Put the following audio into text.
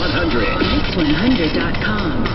X100.com.